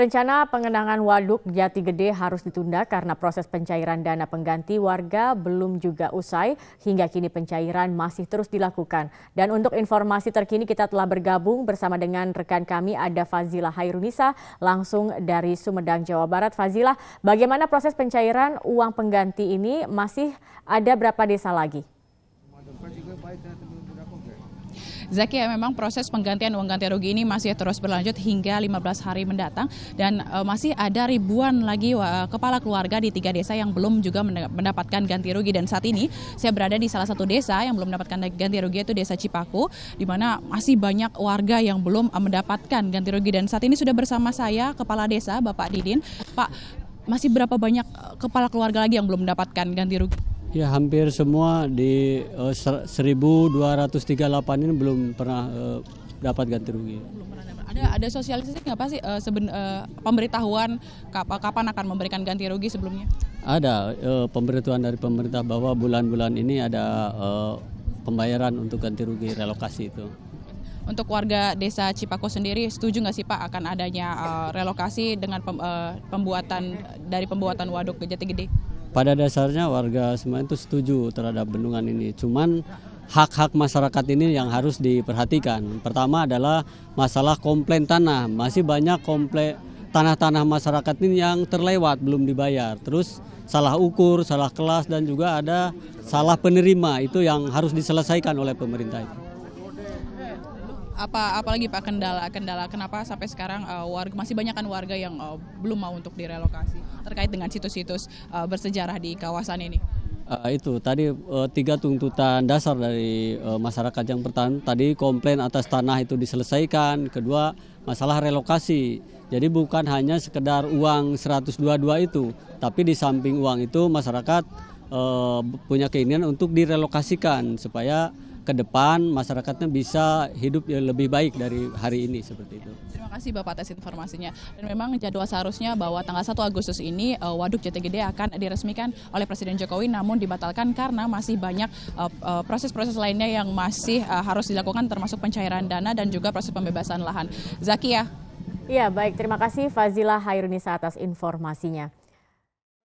Rencana pengenangan waduk Jati Gede harus ditunda karena proses pencairan dana pengganti warga belum juga usai hingga kini pencairan masih terus dilakukan. Dan untuk informasi terkini kita telah bergabung bersama dengan rekan kami ada Fazila Hairunisa langsung dari Sumedang, Jawa Barat. Fazila, bagaimana proses pencairan uang pengganti ini masih ada berapa desa lagi? Zaki ya memang proses penggantian uang ganti rugi ini masih terus berlanjut hingga 15 hari mendatang dan uh, masih ada ribuan lagi uh, kepala keluarga di tiga desa yang belum juga mendapatkan ganti rugi dan saat ini saya berada di salah satu desa yang belum mendapatkan ganti rugi itu desa Cipaku di mana masih banyak warga yang belum uh, mendapatkan ganti rugi dan saat ini sudah bersama saya kepala desa Bapak Didin. Pak masih berapa banyak kepala keluarga lagi yang belum mendapatkan ganti rugi? Ya hampir semua di uh, 1238 ini belum pernah uh, dapat ganti rugi. Ada ada sosialisasi nggak pak sih uh, seben, uh, pemberitahuan kapan, kapan akan memberikan ganti rugi sebelumnya? Ada uh, pemberitahuan dari pemerintah bahwa bulan-bulan ini ada uh, pembayaran untuk ganti rugi relokasi itu. Untuk warga desa Cipako sendiri setuju nggak sih Pak akan adanya uh, relokasi dengan pem, uh, pembuatan dari pembuatan waduk Jati Gede? Pada dasarnya warga semua itu setuju terhadap bendungan ini. Cuman hak-hak masyarakat ini yang harus diperhatikan. Pertama adalah masalah komplain tanah. Masih banyak komplain tanah-tanah masyarakat ini yang terlewat belum dibayar. Terus salah ukur, salah kelas dan juga ada salah penerima itu yang harus diselesaikan oleh pemerintah itu apa apalagi Pak kendala kendala kenapa sampai sekarang uh, warga masih banyak kan warga yang uh, belum mau untuk direlokasi terkait dengan situs-situs uh, bersejarah di kawasan ini. Uh, itu tadi uh, tiga tuntutan dasar dari uh, masyarakat yang pertama tadi komplain atas tanah itu diselesaikan, kedua masalah relokasi. Jadi bukan hanya sekedar uang 122 itu, tapi di samping uang itu masyarakat uh, punya keinginan untuk direlokasikan supaya ke depan masyarakatnya bisa hidup yang lebih baik dari hari ini seperti itu. Terima kasih Bapak atas informasinya. Dan memang jadwal seharusnya bahwa tanggal 1 Agustus ini uh, Waduk Jati Gede akan diresmikan oleh Presiden Jokowi namun dibatalkan karena masih banyak eh, eh, proses-proses uh, uh, lainnya yang masih uh, harus dilakukan termasuk pencairan dana dan juga proses pembebasan lahan. Zaki ya. Iya baik terima kasih Fazila Hairunisa atas informasinya.